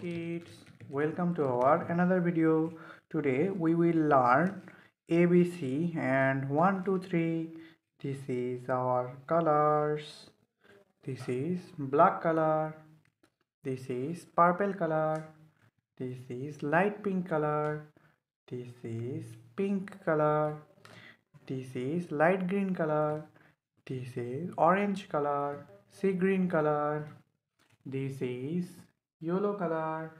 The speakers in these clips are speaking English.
kids. Welcome to our another video. Today we will learn abc and 1 2 3 this is our colors. This is black color. This is purple color. This is light pink color. This is pink color. This is light green color. This is orange color. Sea green color. This is yellow color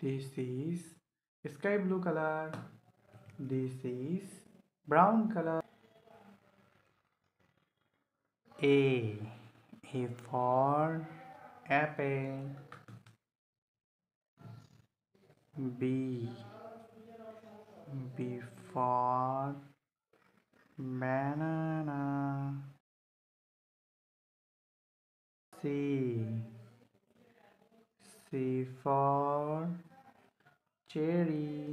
this is sky blue color this is brown color a a for apple b b for banana C. C for cherry.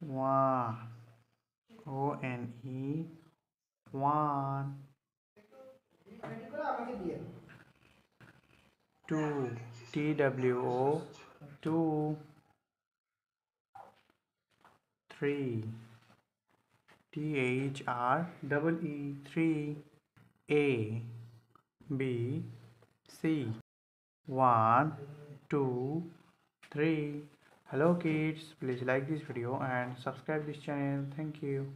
One. O N E. One. Two. T W O. Two. Three. T H R double E. Three. A B C. One two three. Hello kids. Please like this video and subscribe this channel. Thank you